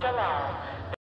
干嘛